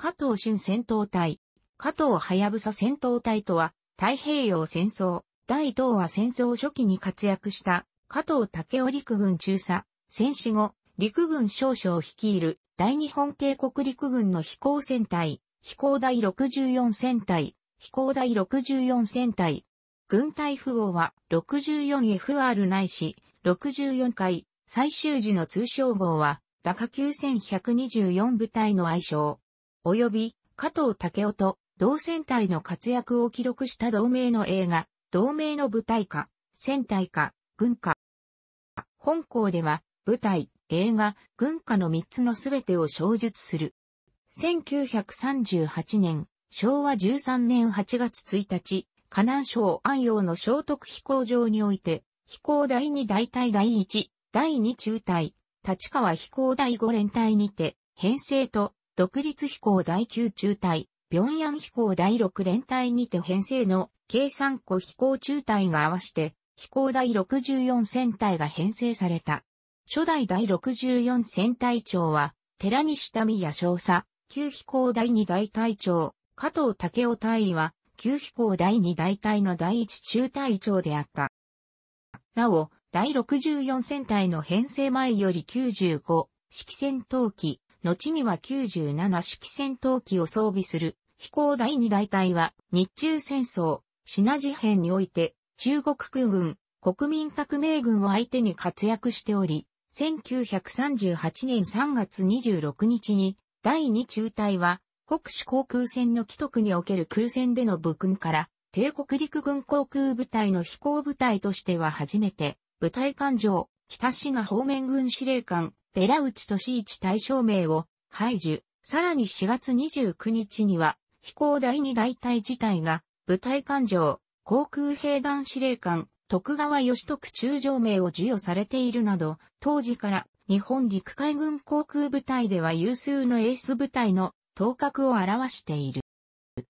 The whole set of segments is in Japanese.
加藤俊戦闘隊、加藤はやぶさ戦闘隊とは、太平洋戦争、大東亜戦争初期に活躍した加藤武雄陸軍中佐、戦死後、陸軍少将を率いる大日本帝国陸軍の飛行戦隊、飛行第64戦隊、飛行第64戦隊。軍隊符号は 64FR ないし64回、最終時の通称号は、ダカ9124部隊の愛称。及び、加藤武雄と同戦隊の活躍を記録した同名の映画、同名の部隊か、戦隊か、軍か。本校では、部隊、映画、軍歌の3つのすべてを小述する。1938年、昭和13年8月1日、河南省安陽の聖徳飛行場において、飛行第2大隊第1、第2中隊、立川飛行第5連隊にて、編成と独立飛行第9中隊、平壌飛行第6連隊にて編成の計3個飛行中隊が合わして、飛行第64戦隊が編成された。初代第64戦隊長は、寺西民也少佐、旧飛行第2大隊長、加藤武雄隊員は、旧飛行第2大隊の第1中隊長であった。なお、第64戦隊の編成前より95式戦闘機、後には97式戦闘機を装備する。飛行第2大隊は日中戦争、シナ事変において中国空軍、国民革命軍を相手に活躍しており、1938年3月26日に第2中隊は北市航空戦の既得における空戦での武訓から帝国陸軍航空部隊の飛行部隊としては初めて部隊艦上、北市が方面軍司令官、寺内俊一大将名を排除。さらに4月29日には、飛行第二大隊自体が、部隊艦上、航空兵団司令官、徳川義徳中将名を授与されているなど、当時から日本陸海軍航空部隊では有数のエース部隊の頭角を表している。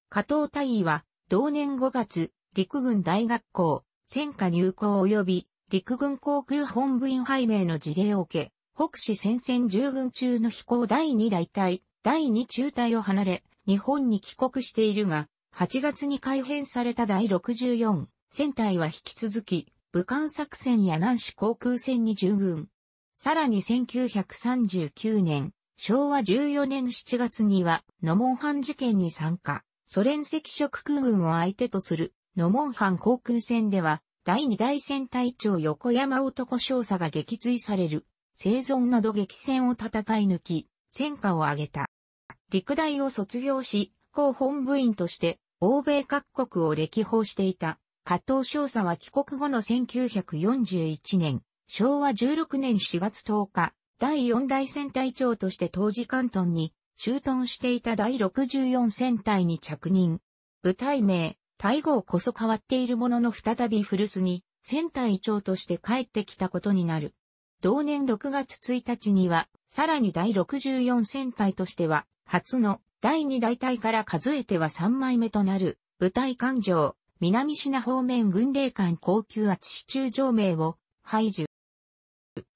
加藤大尉は、同年5月、陸軍大学校、戦火入校及び、陸軍航空本部員拝命の事例を受け、北市戦線従軍中の飛行第2大隊、第2中隊を離れ、日本に帰国しているが、8月に改編された第64戦隊は引き続き、武漢作戦や南市航空戦に従軍。さらに1939年、昭和14年7月には、ノモンハン事件に参加。ソ連赤色空軍を相手とする、ノモンハン航空戦では、第二大戦隊長横山男少佐が撃墜される。生存など激戦を戦い抜き、戦果を挙げた。陸大を卒業し、広本部員として、欧米各国を歴訪していた。加藤少佐は帰国後の1941年、昭和16年4月10日、第4大戦隊長として当時関東に駐屯していた第64戦隊に着任。部隊名、大号こそ変わっているものの再び古巣に戦隊長として帰ってきたことになる。同年6月1日には、さらに第64戦隊としては、初の第2大隊から数えては3枚目となる、部隊艦上、南品方面軍令官高級圧支中上名を排除。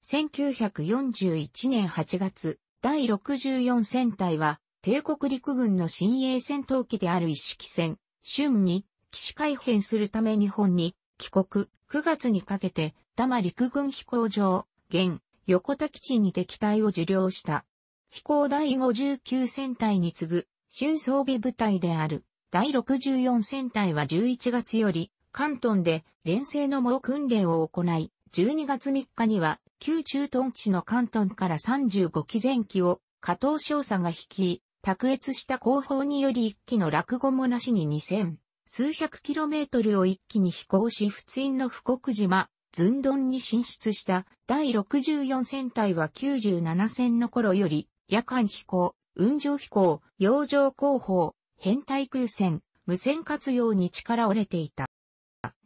1941年8月、第64戦隊は、帝国陸軍の新鋭戦闘機である一式戦、春に、機種改変するため日本に帰国、9月にかけて、多摩陸軍飛行場、現、横田基地に敵対を受領した。飛行第59戦隊に次ぐ、春装備部隊である、第64戦隊は11月より、関東で連成の猛訓練を行い、12月3日には、旧駐屯地の関東から35機前機を、加藤少佐が率い、卓越した後方により一機の落語もなしに2000、数百キロメートルを一気に飛行し仏印の富国島、ズンドンに進出した第64戦隊は97戦の頃より夜間飛行、運上飛行、洋上広報、変態空戦、無線活用に力を入れていた。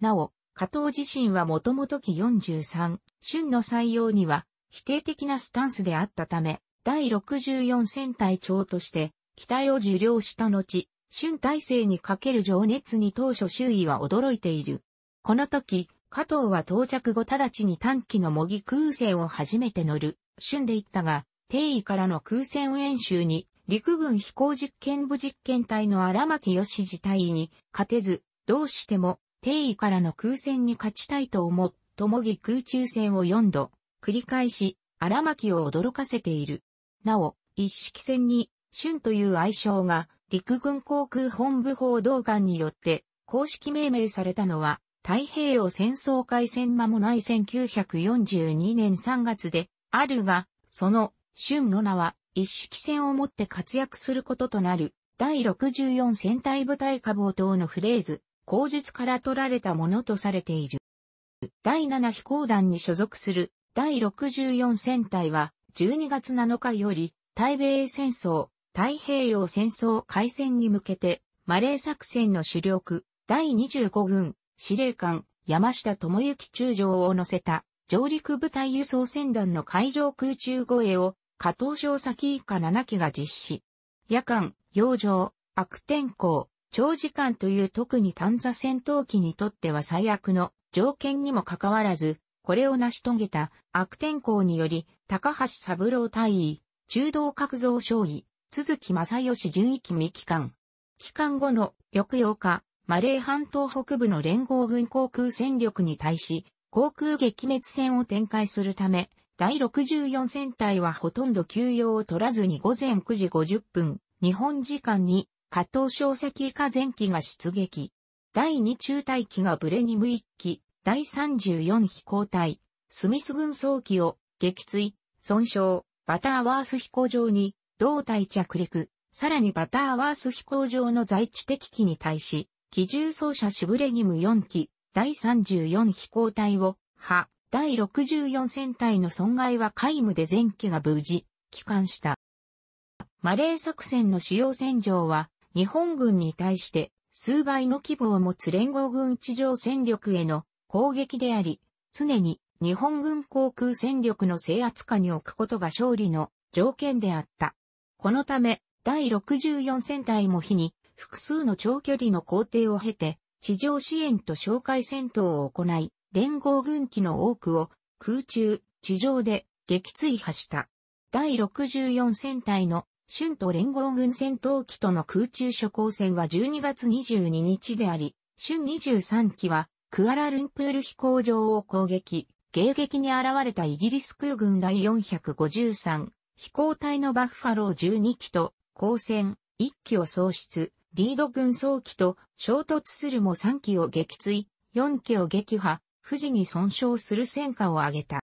なお、加藤自身はもともと期43、春の採用には否定的なスタンスであったため、第64戦隊長として機体を受領した後、春体制にかける情熱に当初周囲は驚いている。この時、加藤は到着後直ちに短期の模擬空戦を初めて乗る、旬で行ったが、定位からの空戦演習に陸軍飛行実験部実験隊の荒牧義次隊に勝てず、どうしても定位からの空戦に勝ちたいと思っ、ともぎ空中戦を4度、繰り返し、荒牧を驚かせている。なお、一式戦に、春という愛称が、陸軍航空本部報道官によって、公式命名されたのは、太平洋戦争開戦間もない1942年3月で、あるが、その、春の名は、一式戦をもって活躍することとなる、第64戦隊部隊下冒頭のフレーズ、口述から取られたものとされている。第7飛行団に所属する第64戦隊は12月7日より対米戦争、太平洋戦争開戦に向けてマレー作戦の主力第25軍司令官山下智之中将を乗せた上陸部隊輸送船団の海上空中護衛を加藤省先以下7機が実施。夜間、洋上、悪天候、長時間という特に探査戦闘機にとっては最悪の条件にもかかわらず、これを成し遂げた悪天候により、高橋三郎大尉、中道角造将尉、鈴木正義順位機未帰還。帰還後の翌8日、マレー半島北部の連合軍航空戦力に対し、航空撃滅戦を展開するため、第64戦隊はほとんど休養を取らずに午前9時50分、日本時間に加藤小石下前機が出撃。第2中隊機がブレニム1機、第34飛行隊、スミス軍装機を撃墜、損傷、バターワース飛行場に胴体着陸、さらにバターワース飛行場の在地敵機に対し、機銃操車シブレニム4機、第34飛行隊を、は、第64戦隊の損害は皆無で前機が無事、帰還した。マレー作戦の主要戦場は、日本軍に対して数倍の規模を持つ連合軍地上戦力への攻撃であり、常に日本軍航空戦力の制圧下に置くことが勝利の条件であった。このため、第64戦隊も日に複数の長距離の工程を経て、地上支援と哨戒戦闘を行い、連合軍機の多くを空中、地上で撃墜破した。第64戦隊の春と連合軍戦闘機との空中諸行戦は12月22日であり、春23機はクアラルンプール飛行場を攻撃、迎撃に現れたイギリス空軍第453飛行隊のバッファロー12機と光戦。1機を喪失、リード軍装機と衝突するも3機を撃墜、4機を撃破、富士に損傷する戦果を挙げた。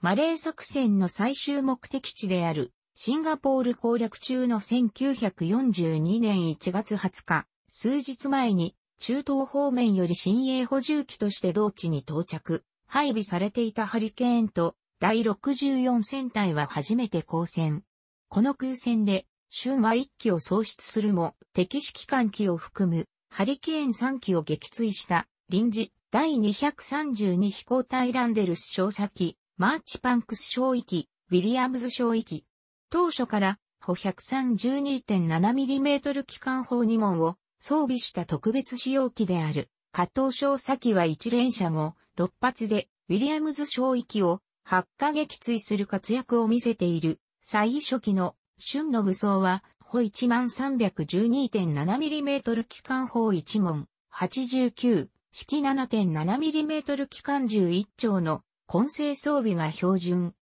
マレー作戦の最終目的地であるシンガポール攻略中の1942年1月20日、数日前に中東方面より新鋭補充機として同地に到着、配備されていたハリケーンと第64戦隊は初めて交戦。この空戦で、隼は1機を喪失するも、敵指揮官機を含むハリケーン3機を撃墜した臨時第232飛行隊ランデルス少佐機、マーチパンクス少尉機、ウィリアムズ少尉機、当初から、歩 132.7mm 機関砲2門を装備した特別使用機である。加藤小先は一連射後、6発でウィリアムズ小域を発火撃墜する活躍を見せている。最初期の春の武装は、歩 1312.7mm 機関砲1門、89、式 7.7mm 機関銃1丁の混成装備が標準。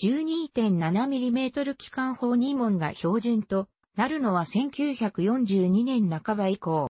12.7mm 機関砲2門が標準となるのは1942年半ば以降。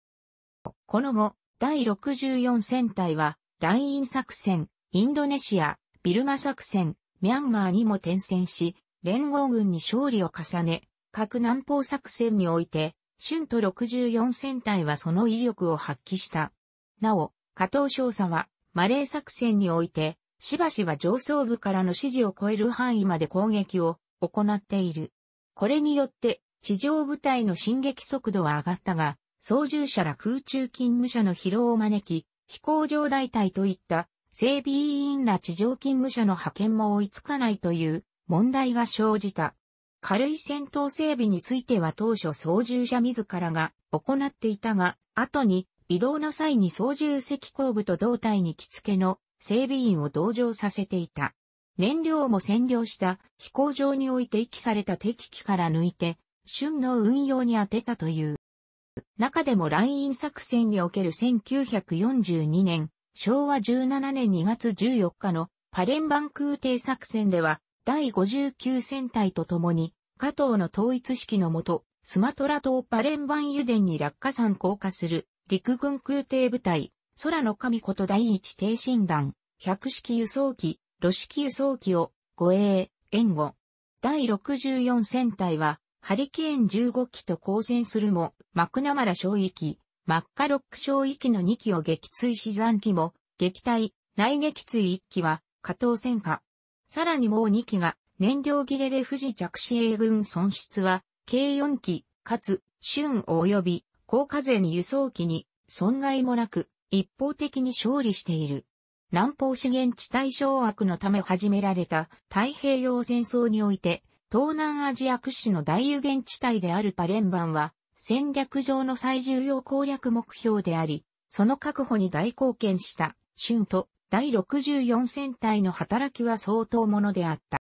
この後、第64戦隊は、ライン作戦、インドネシア、ビルマ作戦、ミャンマーにも転戦し、連合軍に勝利を重ね、各南方作戦において、春と64戦隊はその威力を発揮した。なお、加藤少佐は、マレー作戦において、しばしば上層部からの指示を超える範囲まで攻撃を行っている。これによって地上部隊の進撃速度は上がったが、操縦者ら空中勤務者の疲労を招き、飛行場代替といった整備員ら地上勤務者の派遣も追いつかないという問題が生じた。軽い戦闘整備については当初操縦者自らが行っていたが、後に移動の際に操縦席後部と胴体に着付けの整備員を同乗させていた。燃料も占領した飛行場において遺棄された敵機から抜いて、春の運用に充てたという。中でもライン作戦における1942年、昭和17年2月14日のパレンバン空挺作戦では、第59戦隊と共に、加藤の統一式のもと、スマトラ島パレンバン油田に落下山降下する陸軍空挺部隊、空の神こと第一挺進団、百式輸送機、露式輸送機を護衛、援護。第64戦隊は、ハリケーン15機と交戦するも、マクナマラ小域、マッカロック小域の2機を撃墜し残機も、撃退、内撃墜1機は、加藤戦火。さらにもう2機が、燃料切れで富士着支英軍損失は、計4機、かつ、春及び、高風に輸送機に、損害もなく、一方的に勝利している。南方資源地帯掌握のため始められた太平洋戦争において、東南アジア屈指の大油源地帯であるパレンバンは、戦略上の最重要攻略目標であり、その確保に大貢献した、春と第64戦隊の働きは相当ものであった。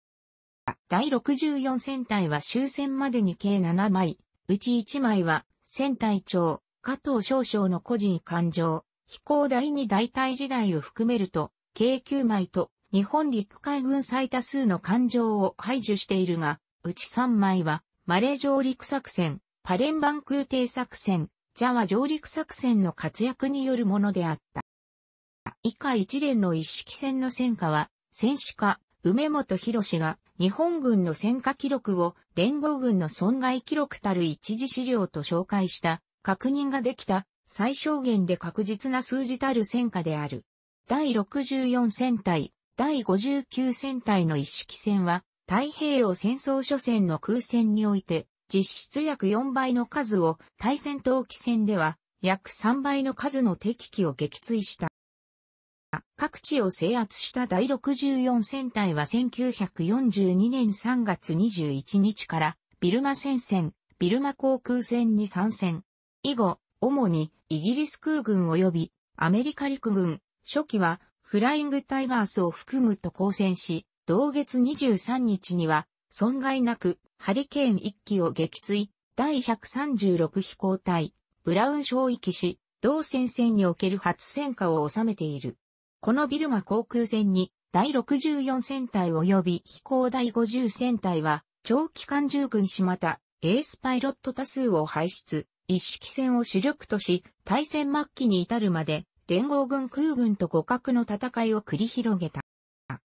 第64戦隊は終戦までに計7枚、うち1枚は、戦隊長、加藤少将の個人感情、飛行第二大隊時代を含めると、計9枚と日本陸海軍最多数の艦上を排除しているが、うち3枚は、マレー上陸作戦、パレンバン空挺作戦、ジャワ上陸作戦の活躍によるものであった。以下一連の一式戦の戦果は、戦士家、梅本博士が日本軍の戦果記録を連合軍の損害記録たる一次資料と紹介した確認ができた最小限で確実な数字たる戦果である。第64戦隊、第59戦隊の一式戦は、太平洋戦争初戦の空戦において、実質約4倍の数を、対戦闘機戦では、約3倍の数の敵機を撃墜した。各地を制圧した第64戦隊は1942年3月21日からビルマ戦線、ビルマ航空戦に参戦。以後、主にイギリス空軍及びアメリカ陸軍、初期はフライングタイガースを含むと交戦し、同月23日には損害なくハリケーン1機を撃墜、第136飛行隊、ブラウン小域し、同戦線における初戦果を収めている。このビルマ航空戦に第64戦隊及び飛行第50戦隊は長期間従軍しまたエースパイロット多数を輩出、一式戦を主力とし、対戦末期に至るまで、連合軍空軍と互角の戦いを繰り広げた。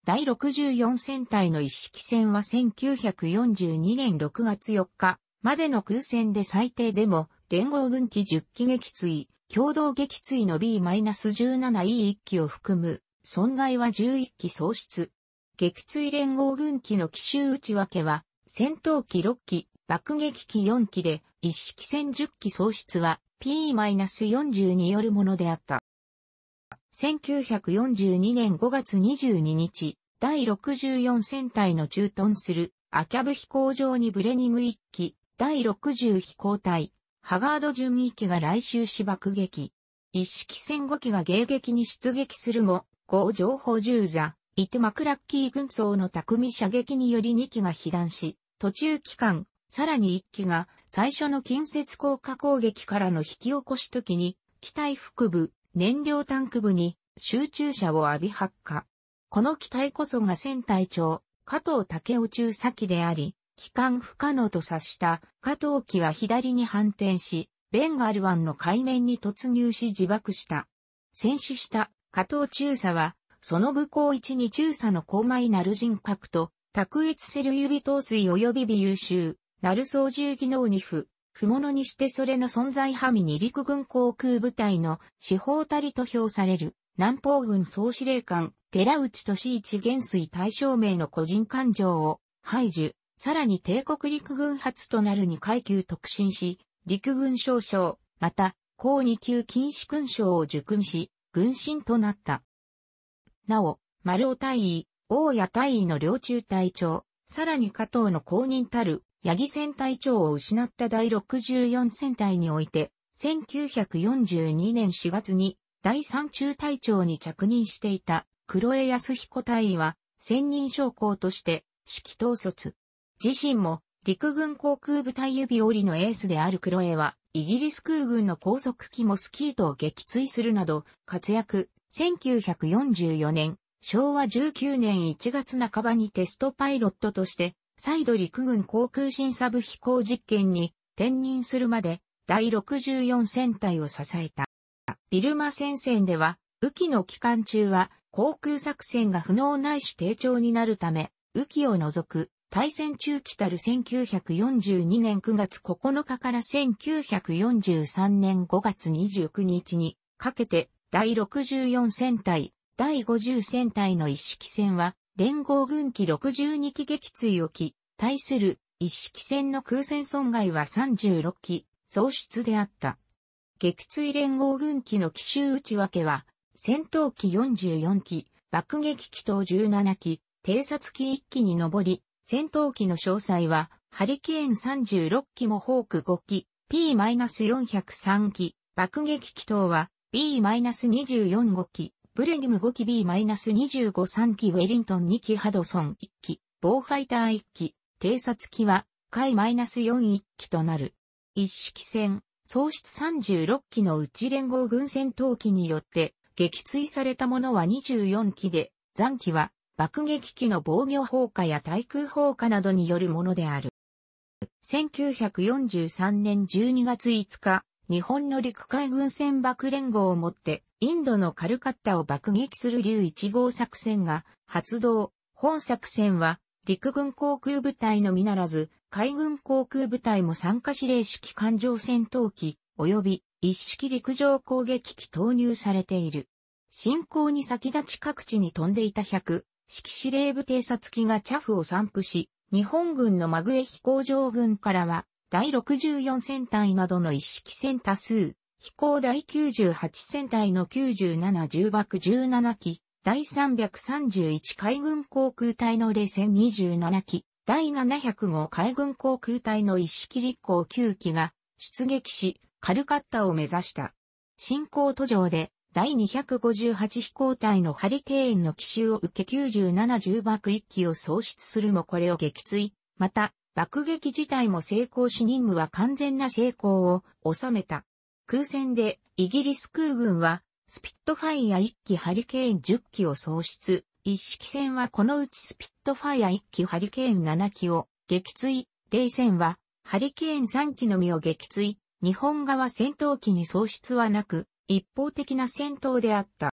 第64戦隊の一式戦は1942年6月4日までの空戦で最低でも連合軍機10機撃墜、共同撃墜の B-17E1 機を含む損害は11機喪失。撃墜連合軍機の奇襲内訳は戦闘機6機、爆撃機4機で一式戦10機喪失は P-40 によるものであった。1942年5月22日、第64戦隊の駐屯するアキャブ飛行場にブレニム1機、第60飛行隊、ハガード準1機が来襲し爆撃。一式戦5機が迎撃に出撃するも、高情報銃座、イテマクラッキー軍曹の巧み射撃により2機が被弾し、途中期間、さらに1機が最初の近接効果攻撃からの引き起こし時に、機体腹部、燃料タンク部に集中射を浴び発火。この機体こそが船隊長、加藤武雄中先であり、機関不可能と察した加藤機は左に反転し、ベンガル湾の海面に突入し自爆した。戦死した加藤中佐は、その武功一に中佐の高枚なる人格と、卓越セル指透水及び微優秀、ナル操縦技能に不、不物にしてそれの存在はみに陸軍航空部隊の司法たりと評される南方軍総司令官寺内俊一元帥大将名の個人感情を排除、さらに帝国陸軍初となる2階級特進し、陸軍少将、また、高2級禁止勲章を受勲し、軍神となった。なお、丸尾大尉、大谷大尉の両中隊長、さらに加藤の公認たる八木戦隊長を失った第64戦隊において、1942年4月に第3中隊長に着任していた黒江康彦隊員は、専任将校として指揮統率。自身も陸軍航空部隊指折りのエースであるクロエは、イギリス空軍の高速機モスキートを撃墜するなど、活躍。1944年、昭和19年1月半ばにテストパイロットとして、再度陸軍航空審査部飛行実験に転任するまで、第64戦隊を支えた。ビルマ戦線では、雨季の期間中は航空作戦が不能ないし低調になるため、雨季を除く対戦中期たる1942年9月9日から1943年5月29日にかけて第64戦隊、第50戦隊の一式戦は連合軍機62機撃墜を機、対する一式戦の空戦損害は36機、喪失であった。撃墜連合軍機の奇襲内訳は、戦闘機44機、爆撃機等17機、偵察機1機に上り、戦闘機の詳細は、ハリケーン36機もホーク5機、P-403 機、爆撃機等は B-24 5機、ブレニム5機 B-25 3機ウェリントン2機ハドソン1機、ボーファイター1機、偵察機は、カイ -4 1機となる。一式戦、喪失36機の内連合軍戦闘機によって撃墜されたものは24機で、残機は爆撃機の防御砲火や対空砲火などによるものである。1943年12月5日、日本の陸海軍船爆連合をもって、インドのカルカッタを爆撃する竜1号作戦が発動。本作戦は、陸軍航空部隊のみならず、海軍航空部隊も参加指令式艦上戦闘機、及び一式陸上攻撃機投入されている。進行に先立ち各地に飛んでいた100、指揮司令部偵察機がチャフを散布し、日本軍のマグエ飛行場軍からは、第64戦隊などの一式戦多数、飛行第98戦隊の97重爆17機、第331海軍航空隊の0戦27機、第700号海軍航空隊の一式立候9機が出撃し、カルカッタを目指した。進行途上で第258飛行隊のハリケーンの奇襲を受け97重爆1機を喪失するもこれを撃墜。また、爆撃自体も成功し任務は完全な成功を収めた。空戦でイギリス空軍はスピットファイア1機ハリケーン10機を喪失。一式戦はこのうちスピットファイア1機ハリケーン7機を撃墜。冷戦はハリケーン3機のみを撃墜。日本側戦闘機に喪失はなく、一方的な戦闘であった。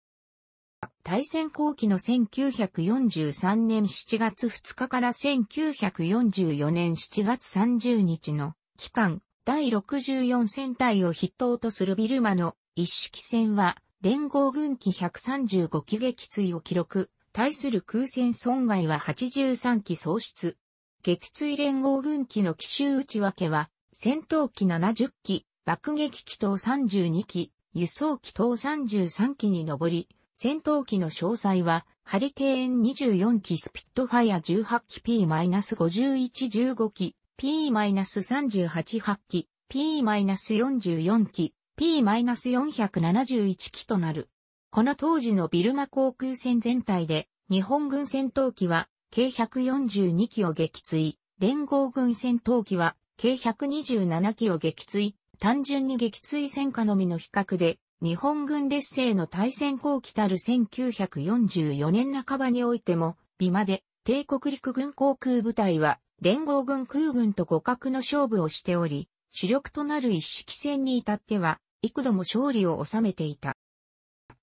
大戦後期の1943年7月2日から1944年7月30日の期間、第64戦隊を筆頭とするビルマの一式戦は、連合軍機135機撃墜を記録、対する空戦損害は83機喪失。撃墜連合軍機の奇襲内訳は、戦闘機70機、爆撃機等32機、輸送機等33機に上り、戦闘機の詳細は、ハリケーン24機スピットファイア18機 P-5115 機、P-388 機、P-44 機、P-471 機となる。この当時のビルマ航空戦全体で、日本軍戦闘機は計142機を撃墜、連合軍戦闘機は計127機を撃墜、単純に撃墜戦果のみの比較で、日本軍劣勢の大戦後期たる1944年半ばにおいても、ビルマで帝国陸軍航空部隊は連合軍空軍と互角の勝負をしており、主力となる一式戦に至っては、幾度も勝利を収めていた。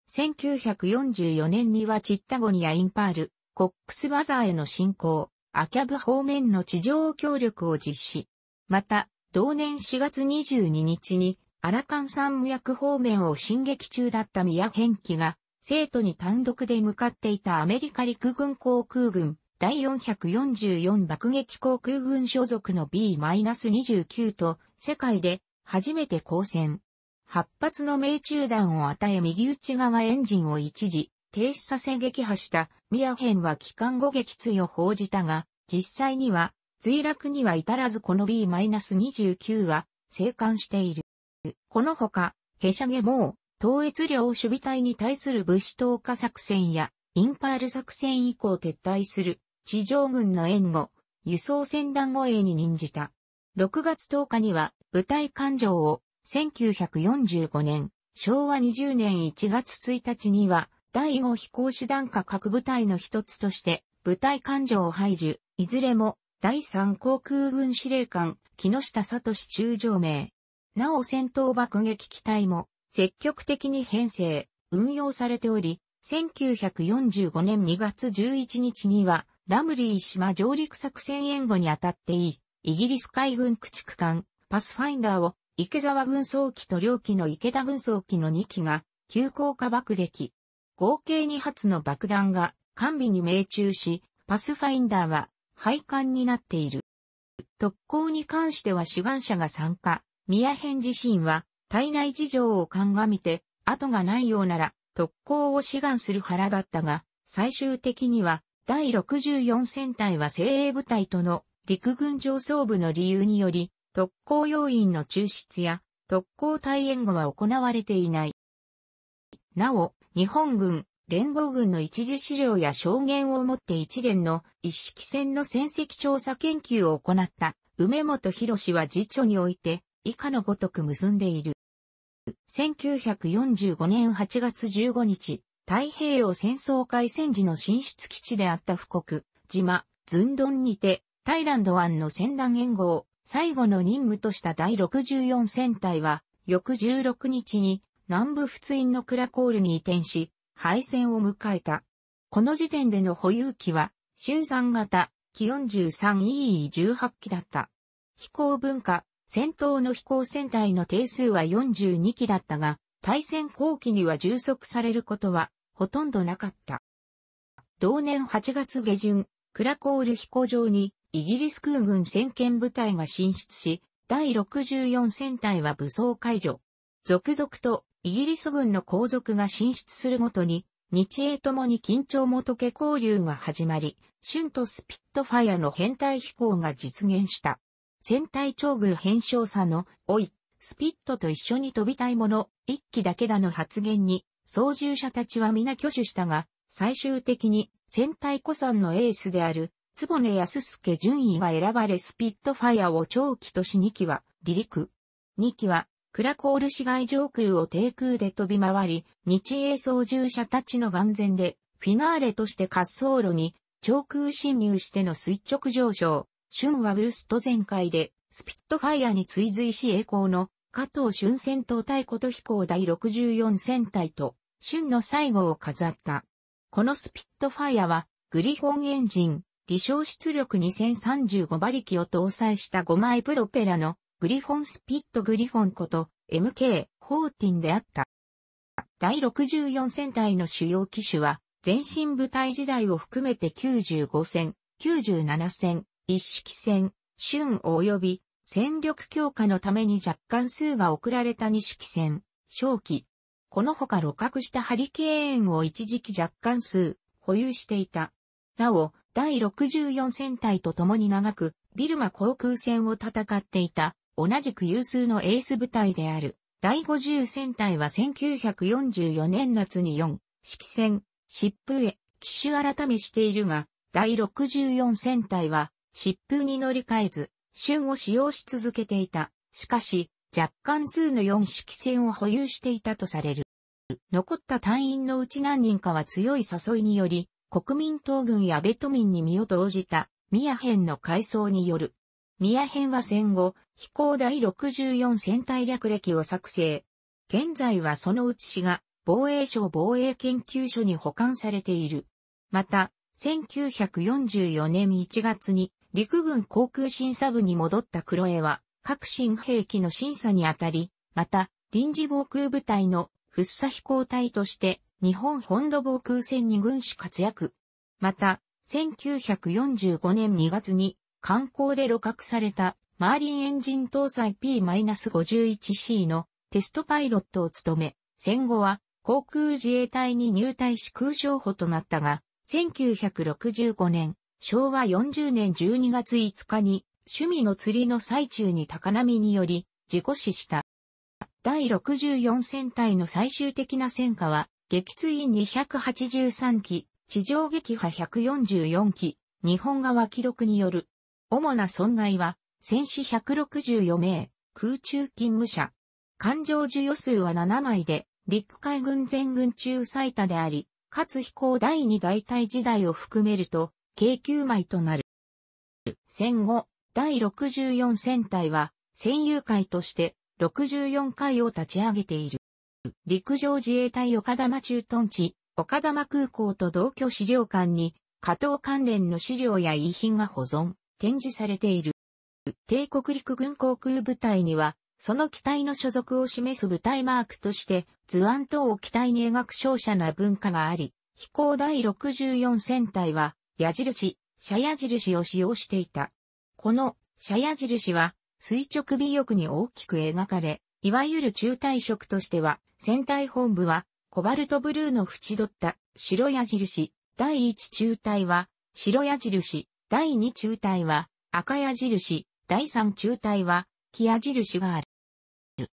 1944年にはチッタゴンやインパール、コックスバザーへの進攻、アキャブ方面の地上協力を実施。また、同年4月22日に、アラカン山無薬方面を進撃中だった宮辺機が、生徒に単独で向かっていたアメリカ陸軍航空軍第444爆撃航空軍所属の B-29 と世界で初めて交戦。8発の命中弾を与え右内側エンジンを一時停止させ撃破したミアヘンは機関後撃墜を報じたが、実際には墜落には至らずこの B-29 は生還している。このほか、ヘシャゲモー、統越領守備隊に対する物資投下作戦や、インパール作戦以降撤退する地上軍の援護、輸送船団護衛に任じた。6月10日には部隊艦上を1945年、昭和20年1月1日には第5飛行士団下各部隊の一つとして部隊艦上を排除、いずれも第3航空軍司令官木下聡中将名。なお戦闘爆撃機体も積極的に編成、運用されており、1945年2月11日にはラムリー島上陸作戦援護に当たっていい、イギリス海軍駆逐艦パスファインダーを池沢軍曹機と両機の池田軍曹機の2機が急降下爆撃。合計2発の爆弾が完備に命中し、パスファインダーは廃艦になっている。特攻に関しては志願者が参加。宮編自身は体内事情を鑑みて、後がないようなら特攻を志願する腹だったが、最終的には第64戦隊は精鋭部隊との陸軍上層部の理由により、特攻要員の抽出や特攻隊援護は行われていない。なお、日本軍、連合軍の一時資料や証言をもって一連の一式戦の戦績調査研究を行った梅本博士は辞書において以下のごとく結んでいる。1945年8月15日、太平洋戦争開戦時の進出基地であった富国、島、ズンドンにて、タイランド湾の戦団援護を最後の任務とした第64戦隊は、翌16日に南部仏院のクラコールに移転し、敗戦を迎えた。この時点での保有機は、春3型、機 43EE18 機だった。飛行文化、戦闘の飛行戦隊の定数は42機だったが、対戦後期には充足されることはほとんどなかった。同年8月下旬、クラコール飛行場にイギリス空軍先見部隊が進出し、第64戦隊は武装解除。続々とイギリス軍の皇族が進出するごとに、日英ともに緊張も解け交流が始まり、春とスピットファイアの編隊飛行が実現した。戦隊長宮編少佐の、おい、スピットと一緒に飛びたいもの、一機だけだの発言に、操縦者たちは皆挙手したが、最終的に戦隊古参のエースである坪根康介順位が選ばれスピットファイアを長期とし2機は離陸。2機はクラコール市街上空を低空で飛び回り、日英操縦者たちの眼前でフィナーレとして滑走路に長空侵入しての垂直上昇。春はブルスト全開でスピットファイアに追随し栄光の加藤春戦闘隊こと飛行第64戦隊と春の最後を飾った。このスピットファイアはグリフォンエンジン、離消出力2035馬力を搭載した5枚プロペラのグリフォンスピットグリフォンこと MK-14 であった。第64戦隊の主要機種は前進部隊時代を含めて95戦、97戦、一式戦、春及び戦力強化のために若干数が送られた二式戦、正気。この他露獲したハリケーンを一時期若干数保有していた。なお、第64戦隊と共に長く、ビルマ航空戦を戦っていた、同じく有数のエース部隊である、第50戦隊は1944年夏に4、式戦、疾風へ、機種改めしているが、第64戦隊は、疾風に乗り換えず、春を使用し続けていた。しかし、若干数の4式戦を保有していたとされる。残った隊員のうち何人かは強い誘いにより、国民党軍やベト民に身を投じた、宮編の階層による。宮編は戦後、飛行第64戦隊略歴を作成。現在はその写しが、防衛省防衛研究所に保管されている。また、1944年1月に、陸軍航空審査部に戻った黒江は、各新兵器の審査にあたり、また、臨時防空部隊のフッサ飛行隊として日本本土防空戦に軍師活躍。また、1945年2月に観光で露獲されたマーリンエンジン搭載 P-51C のテストパイロットを務め、戦後は航空自衛隊に入隊し空将補となったが、1965年、昭和40年12月5日に趣味の釣りの最中に高波により事故死した。第64戦隊の最終的な戦果は撃墜283機、地上撃破144機、日本側記録による。主な損害は、戦士164名、空中勤務者。艦上授与数は7枚で、陸海軍全軍中最多であり、かつ飛行第2大隊時代を含めると、計9枚となる。戦後、第64戦隊は、戦友会として64回を立ち上げている。陸上自衛隊岡玉駐屯地、岡玉空港と同居資料館に、加藤関連の資料や遺品が保存、展示されている。帝国陸軍航空部隊には、その機体の所属を示す部隊マークとして、図案等を機体に描く照射な文化があり、飛行第64戦隊は、矢印、車矢印を使用していた。この、車矢印は、垂直尾翼に大きく描かれ、いわゆる中隊色としては、戦隊本部は、コバルトブルーの縁取った白矢印、第1中隊は、白矢印、第2中隊は、赤矢印、第3中隊は、木矢印がある。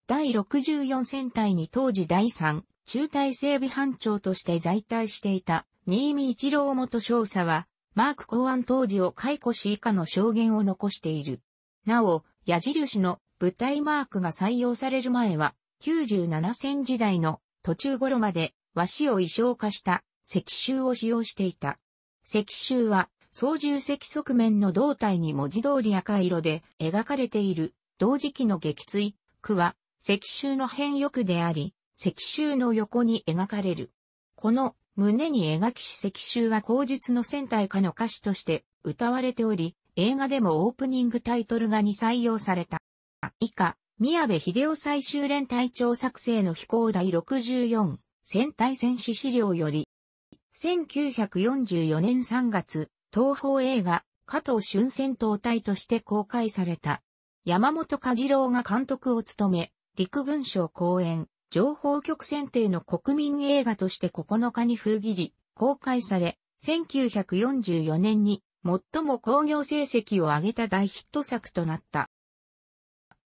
第64戦隊に当時第3中隊整備班長として在隊していた新見一郎元少佐は、マーク公安当時を解雇し以下の証言を残している。なお、矢印の舞台マークが採用される前は、97戦時代の途中頃まで和紙を衣装化した石州を使用していた。石州は操縦石側面の胴体に文字通り赤色で描かれている同時期の撃墜、区は石州の変翼であり、石州の横に描かれる。この胸に描きし石州は口述の戦隊歌の歌詞として歌われており、映画でもオープニングタイトル画に採用された。以下、宮部秀夫最終連隊長作成の飛行第64戦隊戦士資料より、1944年3月、東方映画、加藤春戦闘隊として公開された。山本和郎が監督を務め、陸軍省公演、情報局選定の国民映画として9日に封切り、公開され、1944年に最も興行成績を上げた大ヒット作となった。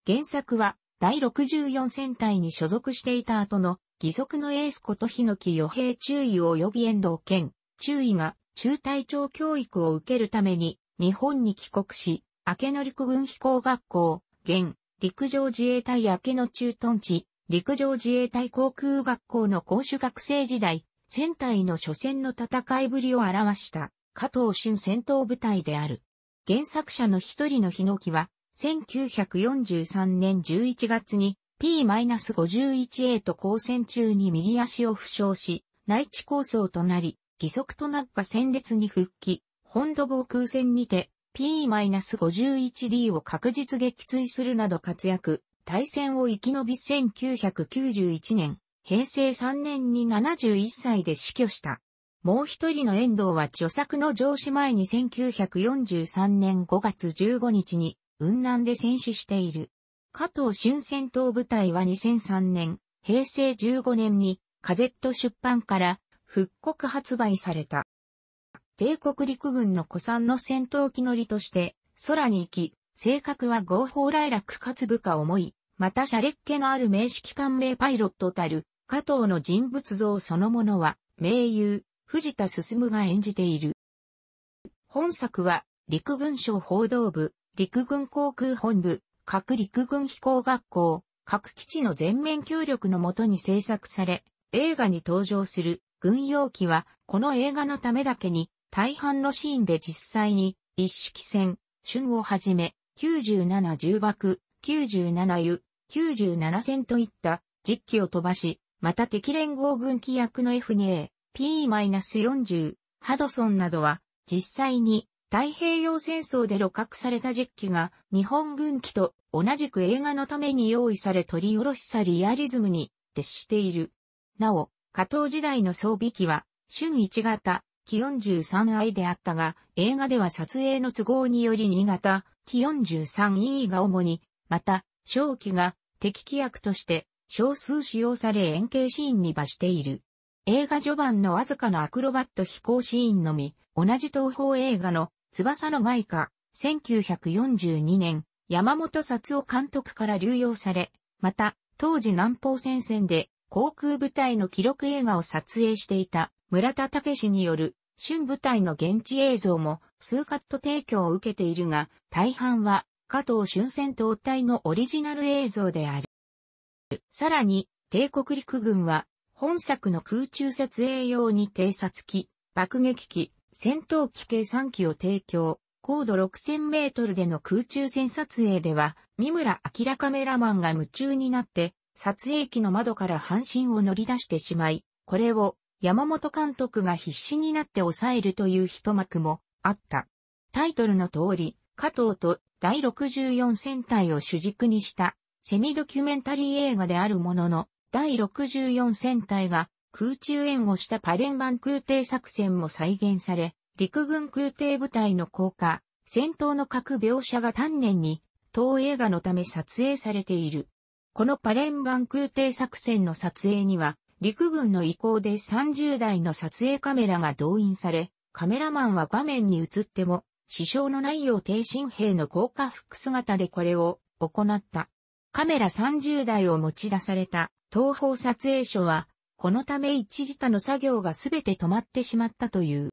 原作は第64戦隊に所属していた後の義足のエースこと日野木与平注意及び遠藤健、注意が中隊長教育を受けるために日本に帰国し、明野陸軍飛行学校、現陸上自衛隊明野駐屯地、陸上自衛隊航空学校の講習学生時代、戦隊の初戦の戦いぶりを表した加藤俊戦闘部隊である。原作者の一人の日野木は、1943年11月に P-51A と交戦中に右足を負傷し、内地構想となり、義足となった戦列に復帰、本土防空戦にて P-51D を確実撃墜するなど活躍、対戦を生き延び1991年、平成3年に71歳で死去した。もう一人の遠藤は著作の上司前に1943年5月15日に雲南で戦死している。加藤春戦闘部隊は2003年、平成15年にカゼット出版から復刻発売された。帝国陸軍の古参の戦闘機乗りとして空に行き、性格は合法来楽かつ部下思い、また車列気のある名式官名パイロットたる加藤の人物像そのものは名優、藤田進が演じている。本作は、陸軍省報道部、陸軍航空本部、各陸軍飛行学校、各基地の全面協力のもとに制作され、映画に登場する軍用機は、この映画のためだけに、大半のシーンで実際に、一式戦、春をはじめ、97重爆、97油、97戦といった実機を飛ばし、また敵連合軍機役の F2A、P-40 ハドソンなどは実際に太平洋戦争で露獲された実機が日本軍機と同じく映画のために用意され取り下ろしさリアリズムに徹している。なお、加藤時代の装備機は春1型、機 43i であったが、映画では撮影の都合により2型、機 43e が主に、また、小機が敵機役として少数使用され円形シーンに罰している。映画序盤のわずかなアクロバット飛行シーンのみ、同じ東方映画の翼の外貨、1942年、山本薩夫監督から流用され、また、当時南方戦線で航空部隊の記録映画を撮影していた村田武による春部隊の現地映像も数カット提供を受けているが、大半は加藤春戦闘隊のオリジナル映像である。さらに、帝国陸軍は本作の空中撮影用に偵察機、爆撃機、戦闘機計3機を提供。高度6000メートルでの空中戦撮影では、三村明カメラマンが夢中になって、撮影機の窓から半身を乗り出してしまい、これを山本監督が必死になって抑えるという一幕もあった。タイトルの通り、加藤と第64戦隊を主軸にしたセミドキュメンタリー映画であるものの、第64戦隊が空中援護したパレンバン空挺作戦も再現され、陸軍空挺部隊の降下、戦闘の各描写が丹念に、当映画のため撮影されている。このパレンバン空挺作戦の撮影には、陸軍の意向で30台の撮影カメラが動員され、カメラマンは画面に映っても、支障のないよう低身兵の降下服姿でこれを行った。カメラ30台を持ち出された東方撮影所は、このため一時他の作業がすべて止まってしまったという。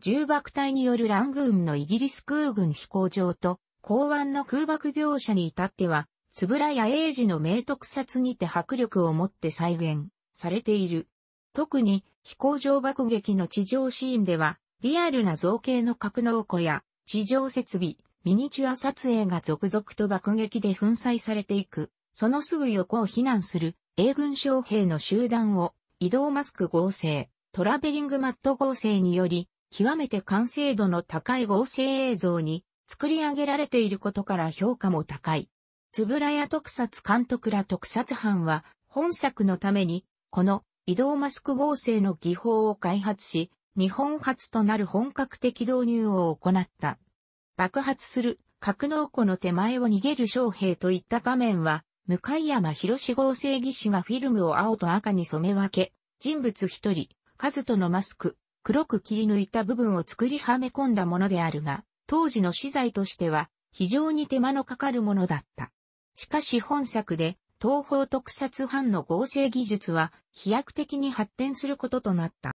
重爆隊によるラングーンのイギリス空軍飛行場と、港湾の空爆描写に至っては、つぶらや英治の明特撮にて迫力を持って再現されている。特に飛行場爆撃の地上シーンでは、リアルな造形の格納庫や地上設備、ミニチュア撮影が続々と爆撃で粉砕されていく。そのすぐ横を避難する英軍将兵の集団を移動マスク合成、トラベリングマット合成により極めて完成度の高い合成映像に作り上げられていることから評価も高い。つぶらや特撮監督ら特撮班は本作のためにこの移動マスク合成の技法を開発し、日本初となる本格的導入を行った。爆発する格納庫の手前を逃げる将兵といった画面は、向山博士合成技師がフィルムを青と赤に染め分け、人物一人、カズとのマスク、黒く切り抜いた部分を作りはめ込んだものであるが、当時の資材としては非常に手間のかかるものだった。しかし本作で東方特撮班の合成技術は飛躍的に発展することとなった。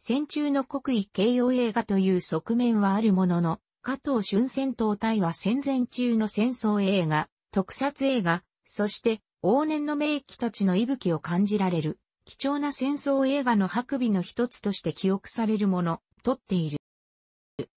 戦中の国威形容映画という側面はあるものの、加藤春戦闘隊は戦前中の戦争映画、特撮映画、そして往年の名機たちの息吹を感じられる貴重な戦争映画の白尾の一つとして記憶されるもの、とっている。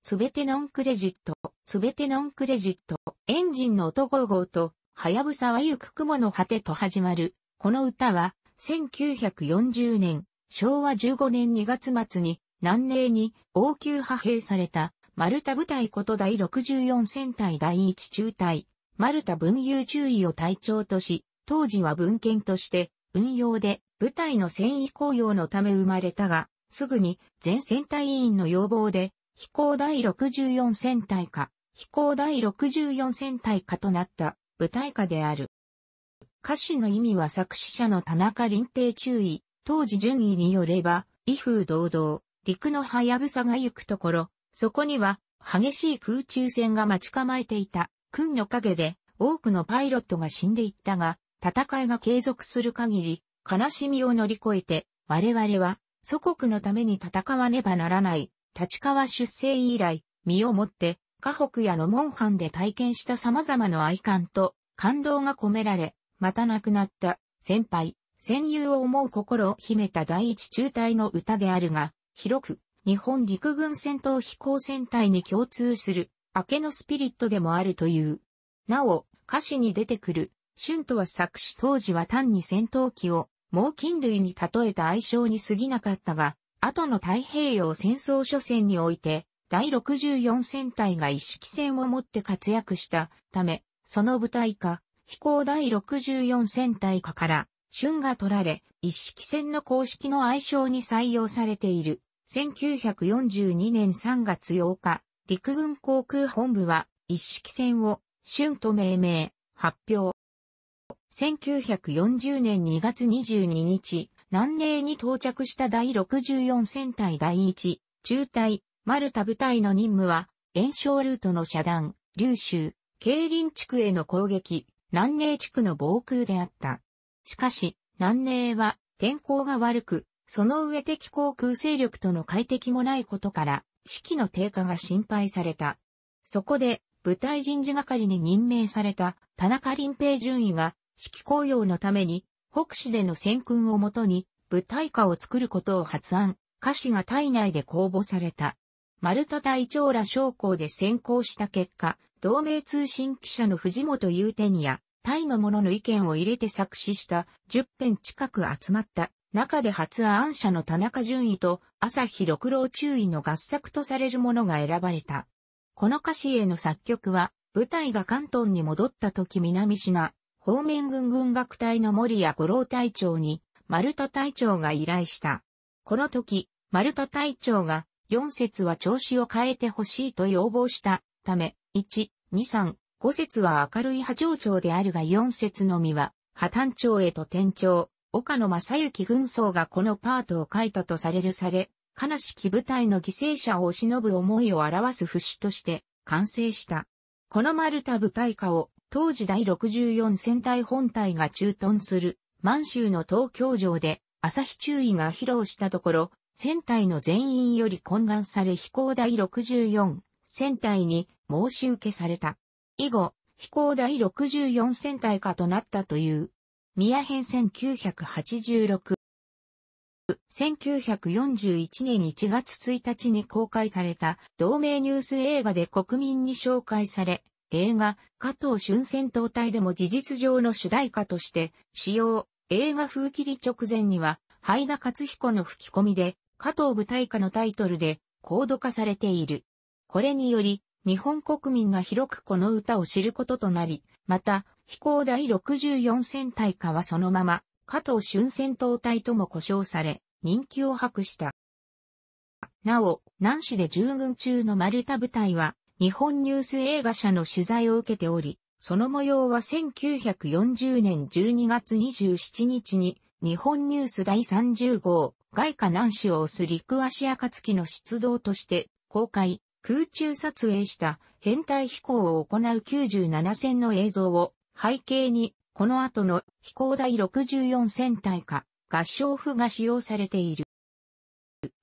すべてノンクレジット、すべてノンクレジット、エンジンの音ゴーゴーと、はやぶさはゆく雲の果てと始まる。この歌は、1940年、昭和15年2月末に、南寧に応急派兵された、丸太部隊こと第64戦隊第一中隊、丸太文友注意を隊長とし、当時は文献として運用で部隊の戦意公用のため生まれたが、すぐに全戦隊員の要望で、飛行第64戦隊か、飛行第64戦隊かとなった部隊下である。歌詞の意味は作詞者の田中林平注意、当時順位によれば、威風堂々、陸のはやぶさが行くところ、そこには激しい空中戦が待ち構えていた。軍の陰で多くのパイロットが死んでいったが、戦いが継続する限り、悲しみを乗り越えて、我々は祖国のために戦わねばならない。立川出生以来、身をもって、河北やの門藩で体験した様々な愛感と感動が込められ、また亡くなった先輩、戦友を思う心を秘めた第一中隊の歌である。が、広く日本陸軍戦闘飛行戦隊に共通する。明けのスピリットでもある。という。なお、歌詞に出てくる、春とは作詞当時は単に戦闘機を猛禽類に例えた愛称に過ぎなかったが、後の太平洋戦争初戦において、第64戦隊が一式戦をもって活躍したため、その部隊か、飛行第64戦隊かから、春が取られ、一式戦の公式の愛称に採用されている。1942年3月8日、陸軍航空本部は一式戦を春と命名、発表。1940年2月22日、南寧に到着した第64戦隊第一、中隊、マルタ部隊の任務は、炎症ルートの遮断、流州、競輪地区への攻撃、南寧地区の防空であった。しかし、南寧は天候が悪く、その上敵航空勢力との快適もないことから、士気の低下が心配された。そこで、部隊人事係に任命された田中林平順位が、指揮公用のために、北市での戦訓をもとに、部隊歌を作ることを発案、歌詞が体内で公募された。丸田隊長ら将校で先行した結果、同盟通信記者の藤本祐天や、隊の者の意見を入れて作詞した10編近く集まった中で初案者の田中淳位と朝日六郎中尉の合作とされるものが選ばれた。この歌詞への作曲は、部隊が関東に戻った時南品、方面軍軍楽隊の森谷五郎隊長に、丸田隊長が依頼した。この時、丸田隊長が、4節は調子を変えてほしいと要望したため、1、2、3、5節は明るい波長長であるが4節のみは、破綻長へと転調、岡野正幸軍曹がこのパートを書いたとされるされ、悲しき部隊の犠牲者を忍ぶ思いを表す節として完成した。この丸太部隊歌を当時第64戦隊本隊が駐屯する満州の東京城で朝日中尉が披露したところ、戦隊の全員より懇願され飛行第64戦隊に申し受けされた。以後、飛行第64戦隊化となったという。宮編1986。1941年1月1日に公開された同名ニュース映画で国民に紹介され、映画加藤春戦闘隊でも事実上の主題歌として使用、映画風切り直前には、ハイダ勝彦の吹き込みで加藤舞台歌のタイトルでコード化されている。これにより、日本国民が広くこの歌を知ることとなり、また、飛行第64戦隊下はそのまま、加藤春戦闘隊とも呼称され、人気を博した。なお、南市で従軍中の丸太部隊は、日本ニュース映画社の取材を受けており、その模様は1940年12月27日に、日本ニュース第30号、外貨南市を押す陸足暁の出動として公開、空中撮影した編隊飛行を行う97戦の映像を背景に、この後の飛行第64戦隊か合唱譜が使用されている。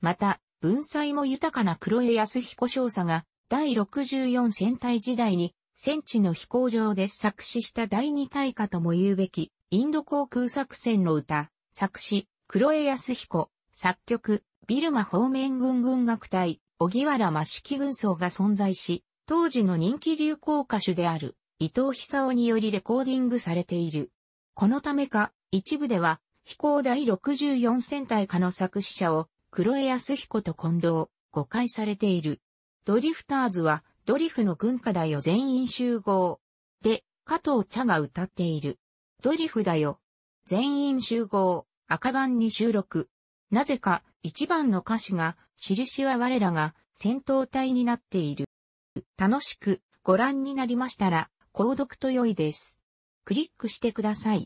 また、文才も豊かな黒江康彦少佐が第64戦隊時代に戦地の飛行場で作詞した第二大歌とも言うべきインド航空作戦の歌、作詞、黒江康彦、作曲、ビルマ方面軍軍楽隊、小木原真式軍曹が存在し、当時の人気流行歌手である伊藤久夫によりレコーディングされている。このためか、一部では、飛行第64戦隊下の作詞者を黒江康彦と近藤、誤解されている。ドリフターズは、ドリフの軍歌だよ全員集合。で、加藤茶が歌っている。ドリフだよ。全員集合。赤版に収録。なぜか、一番の歌詞が、印は我らが戦闘隊になっている。楽しくご覧になりましたら、購読と良いです。クリックしてください。